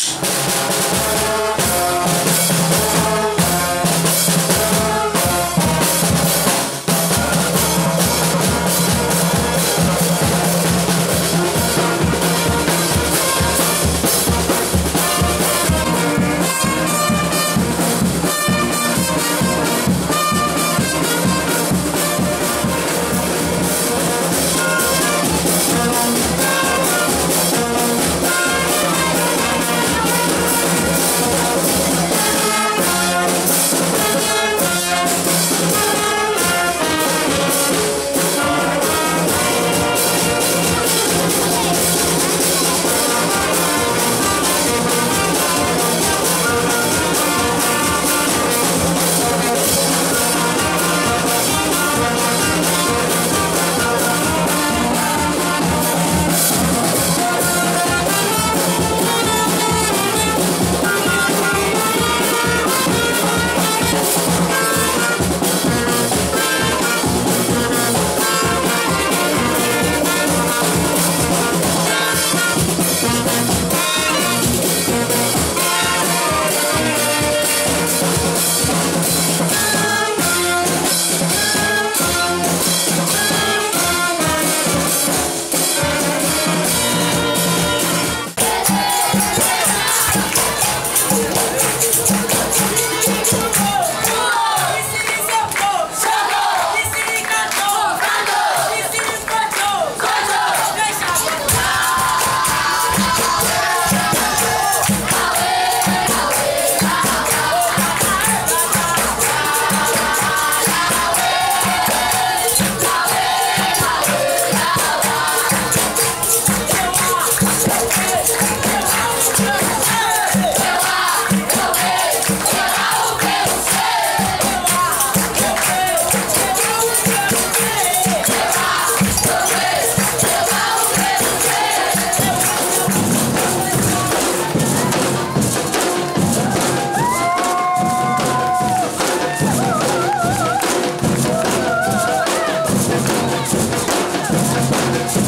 Bye. It's